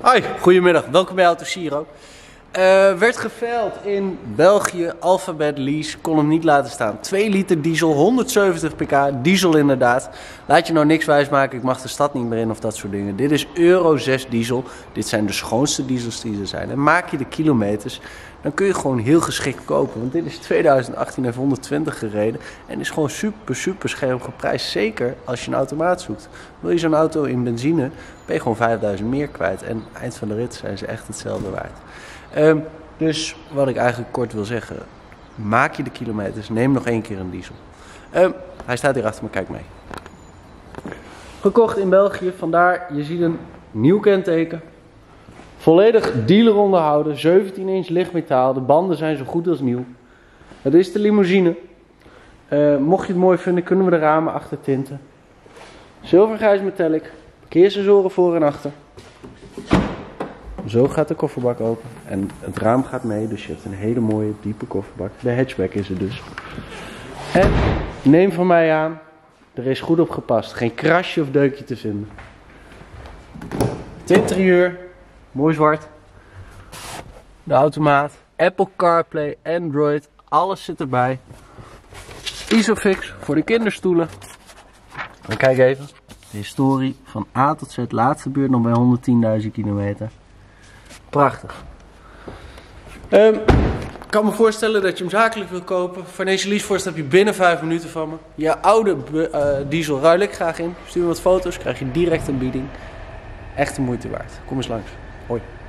Hoi, goedemiddag. Welkom bij Auto Giro. Eh, werd geveild in België, Alphabet Lease, kon hem niet laten staan. 2 liter diesel, 170 pk, diesel inderdaad. Laat je nou niks wijsmaken, ik mag de stad niet meer in of dat soort dingen. Dit is Euro 6 diesel, dit zijn de schoonste diesels die er zijn. En maak je de kilometers, dan kun je gewoon heel geschikt kopen. Want dit is 2018 heeft 120 gereden en is gewoon super, super scherp geprijsd. Zeker als je een automaat zoekt. Wil je zo'n auto in benzine, ben je gewoon 5000 meer kwijt. En eind van de rit zijn ze echt hetzelfde waard. Ehm, dus wat ik eigenlijk kort wil zeggen, maak je de kilometers, neem nog één keer een diesel. Ehm, hij staat hier achter me, kijk mee. Gekocht in België, vandaar je ziet een nieuw kenteken. Volledig dealer onderhouden, 17 inch lichtmetaal, de banden zijn zo goed als nieuw. Het is de limousine. Eh, mocht je het mooi vinden, kunnen we de ramen achter tinten. Zilvergrijs metallic, parkeersensoren voor en achter. Zo gaat de kofferbak open. En het raam gaat mee, dus je hebt een hele mooie diepe kofferbak. De hatchback is het dus. En neem van mij aan, er is goed op gepast. Geen krasje of deukje te vinden. Het interieur, mooi zwart. De automaat, Apple CarPlay, Android, alles zit erbij. Isofix voor de kinderstoelen. En kijk even, de historie van A tot Z, laatste buurt nog bij 110.000 kilometer. Prachtig. Ehm, ik kan me voorstellen dat je hem zakelijk wil kopen. Financial lease voorstel heb je binnen 5 minuten van me. Je oude uh, diesel ruil ik graag in. Stuur me wat foto's, krijg je direct een bieding. Echt de moeite waard. Kom eens langs. Hoi.